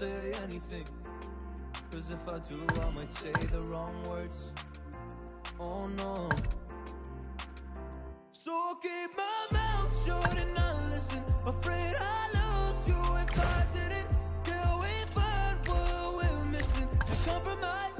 say anything. Cause if I do, I might say the wrong words. Oh no. So I'll keep my mouth shut and not listen. Afraid I lose you if I didn't. Till we find what we're missing. And compromise.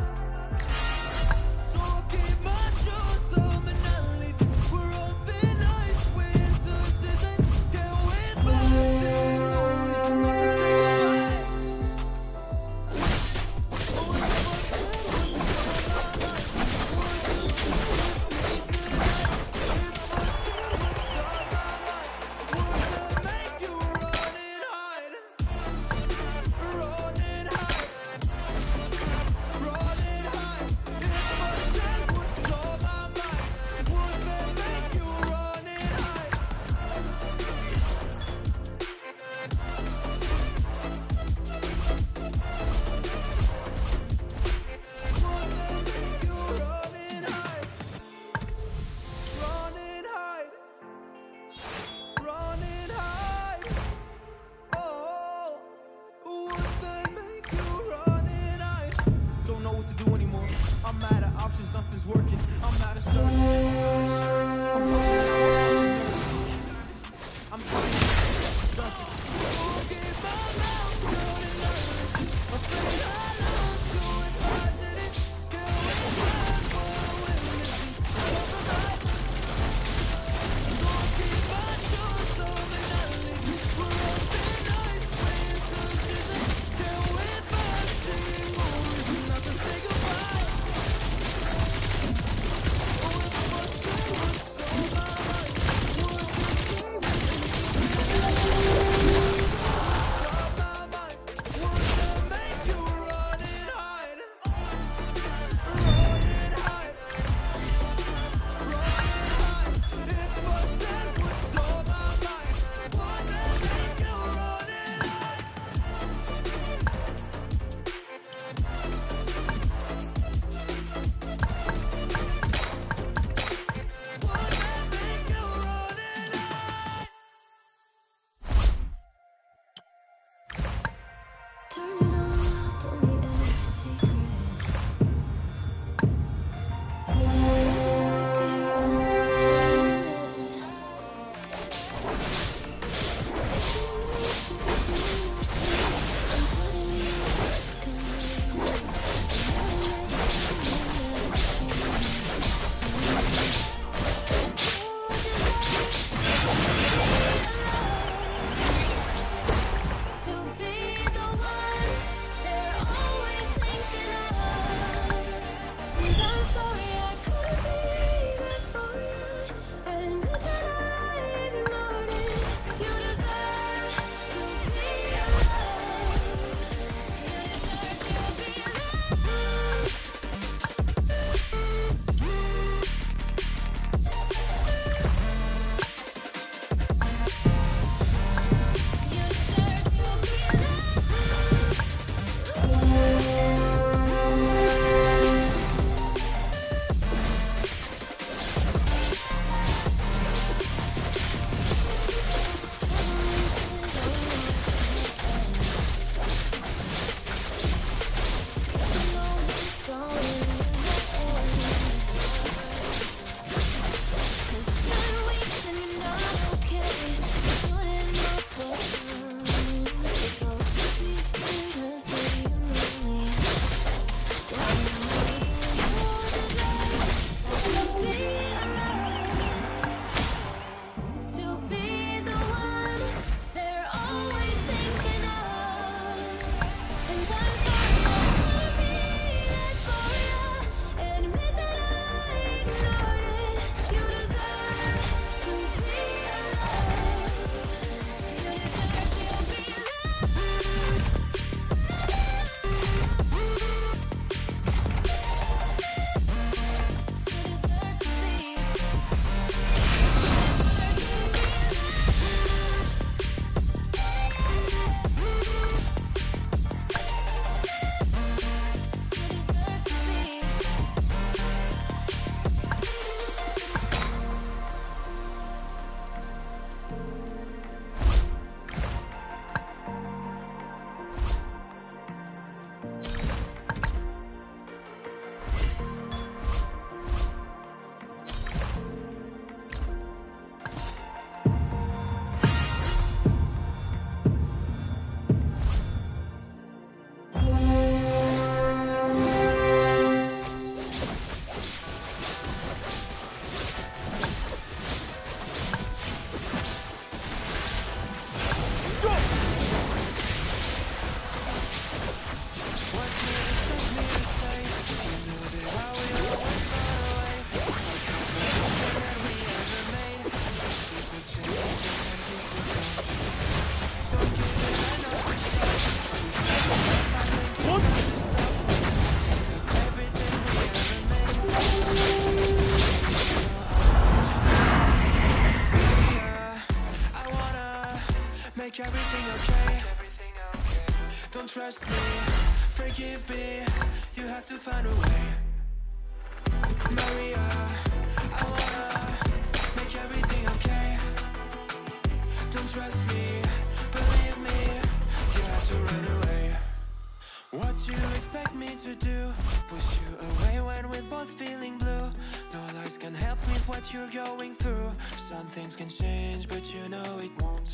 things can change, but you know it won't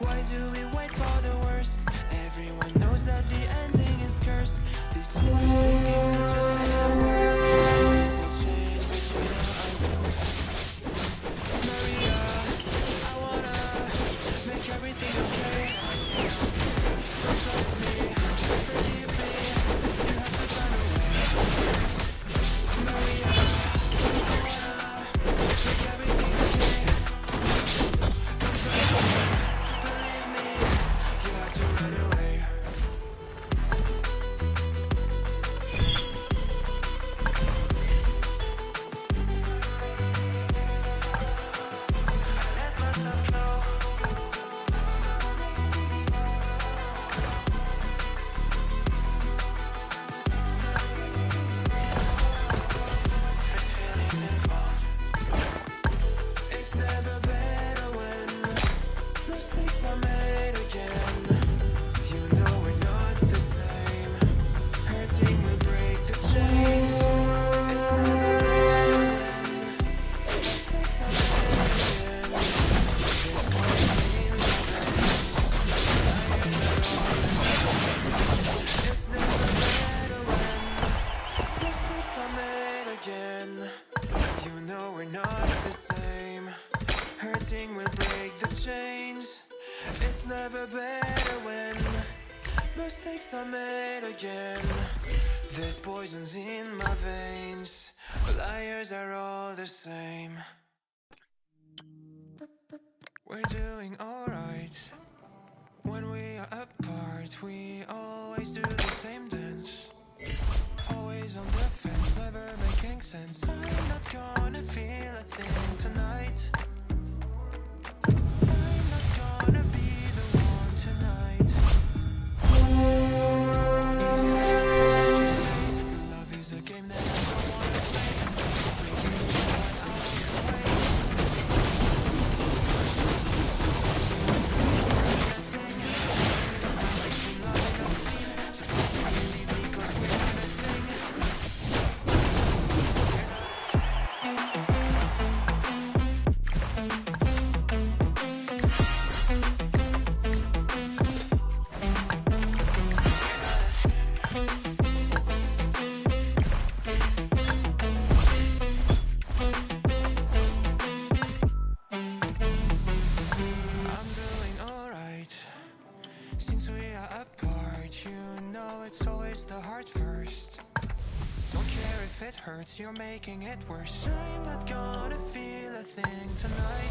Why do we wait for the worst? Everyone knows that the ending is cursed This everything will break the chains. It's never better when mistakes are made again. There's poisons in my veins. Liars are all the same. We're doing alright. When we are apart We always do the same dance. Always on the fence Never making sense. I'm not gonna feel a thing tonight. making it worse. I'm not gonna feel a thing tonight.